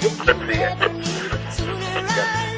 That's the end.